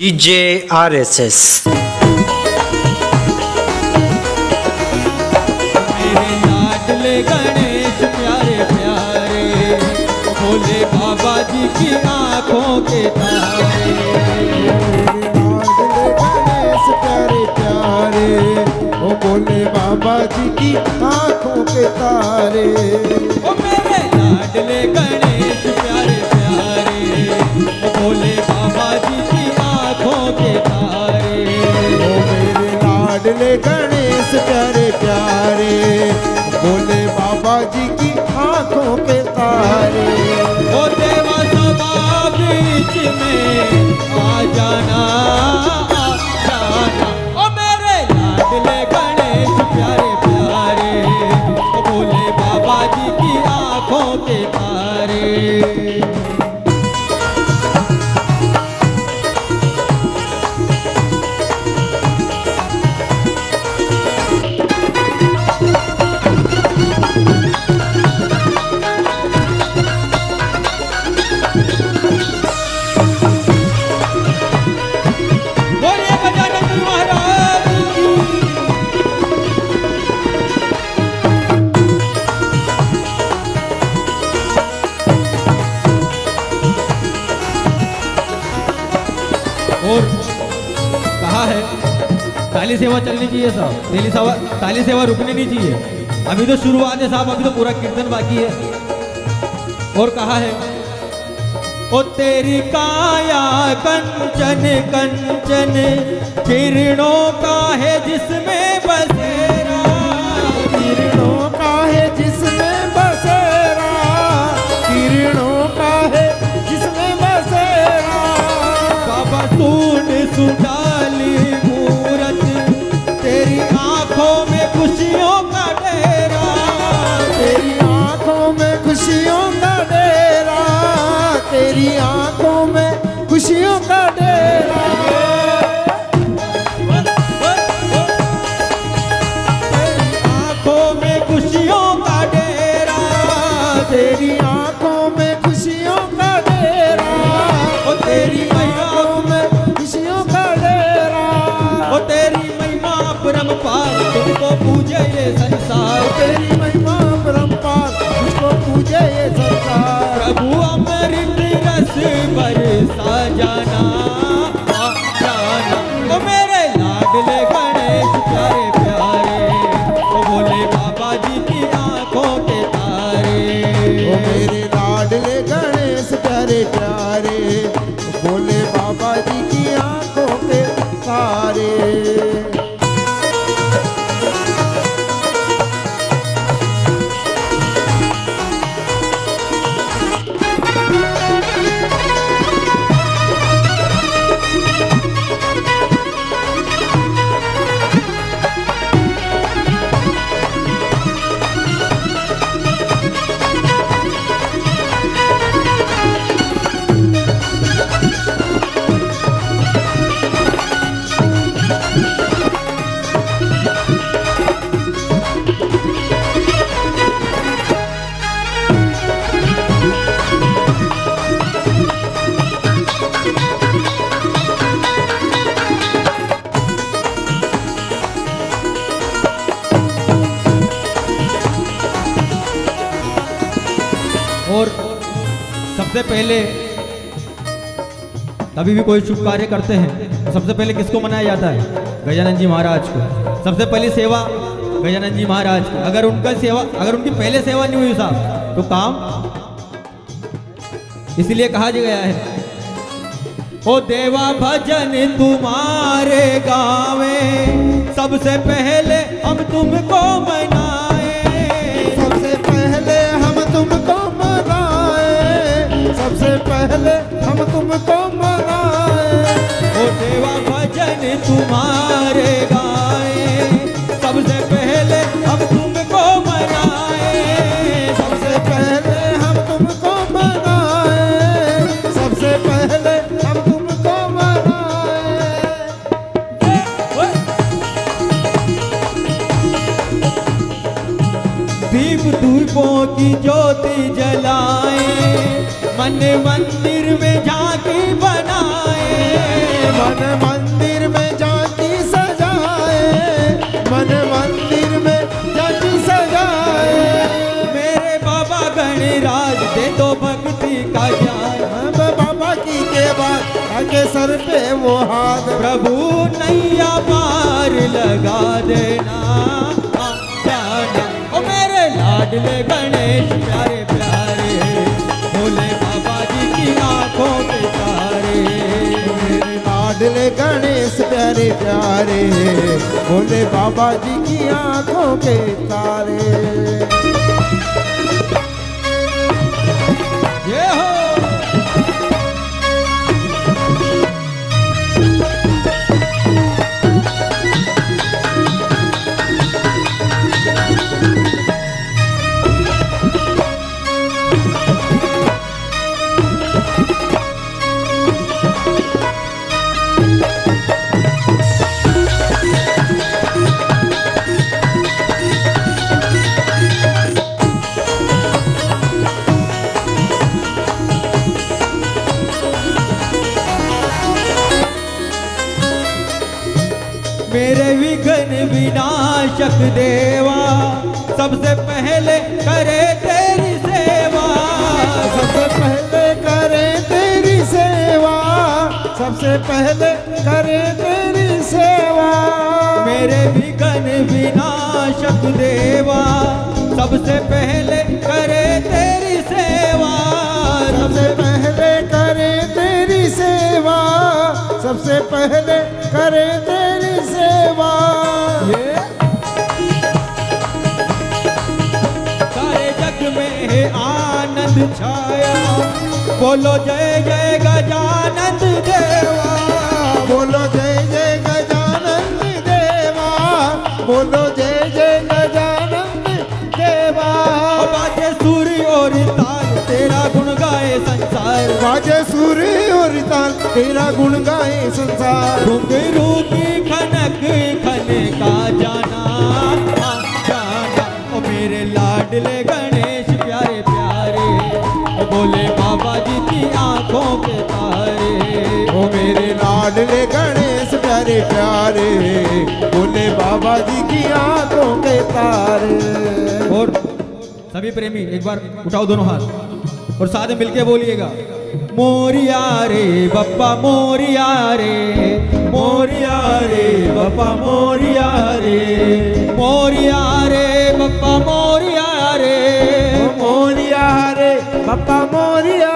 DJ RSS. मेरे लाडले गणेश प्यारे प्यारे, भोले बाबा जी की आँखों के तारे लाडले गणेश प्यारे प्यारे ओ बोले बाबा जी की आँखों के तारे ओ मेरे लाडले गणेश प्यारे प्यारे, भोले बाबा जी की तारे ओ मेरे लाडले गणेश प्यारे प्यारे। बोले बाबा जी की आँखों के तारे। ओ देवा सभा बीच में आ जाना आ जाना। ओ मेरे लाडले गणेश प्यारे प्यारे। भोले बाबा जी की आँखों के तारे। और कहा है, ताली सेवा चलनी चाहिए साहब। ताली सेवा ताली सेवा रुकनी नहीं चाहिए। अभी तो शुरुआत है साहब, अभी तो पूरा कीर्तन बाकी है। और कहा है, ओ तेरी काया कंचन कंचन, किरणों का है जिसमें बसेरा सबसे पहले कभी भी कोई शुभ कार्य करते हैं। तो सबसे पहले किसको मनाया जाता है? गजानंद जी महाराज को। सबसे पहली सेवा गजानन जी महाराज की। अगर उनका सेवा, अगर उनकी पहले सेवा नहीं हुई साहब तो काम इसलिए कहा गया है। ओ देवा भजन तुम्हारे गावे सबसे पहले हम तुमको मनाए मन मंदिर में जाती सजाए। मन मंदिर में जाती सजाए। मेरे बाबा गणराज दे दो भक्ति का ज्ञान। अब बाबा की के बाद आगे सर पे वो हाथ। प्रभु नैया पार लगा देना। हाँ, ओ मेरे लाडले गणेश प्यारे लाडले गणेश प्यारे प्यारे बोले बाबा जी की आँखों के तारे। मेरे विघ्न विनाशक देवा सबसे पहले करे तेरी सेवा। सबसे पहले करे तेरी सेवा सबसे पहले करे तेरी सेवा। मेरे विघ्न विनाशक देवा सबसे पहले करे तेरी सेवा। सबसे पहले करे तेरी सेवा सबसे पहले करे तेरी छाया। बोलो जय जय गजानंद देवा। बोलो जय जय गजानंद देवा। बोलो जय जय गजानंद देवा। बाजे सूर्य और ताल तेरा गुण गाए संसार। बाजे सूर्य और ताल तेरा गुण गाए संसार। घुंघरू की खनक खन लाडले गणेश प्यारे प्यारे। बोले बाबा जी की आँखों के तारे। और सभी प्रेमी एक बार उठाओ दोनों हाथ। और साथ में मिलके बोलिएगा मोरिया रे बप्पा मोरिया रे मोरिया रे बप्पा मोरिया रे मोरिया रे बप्पा मोरिया रे मोरिया रे पप्पा मोरिया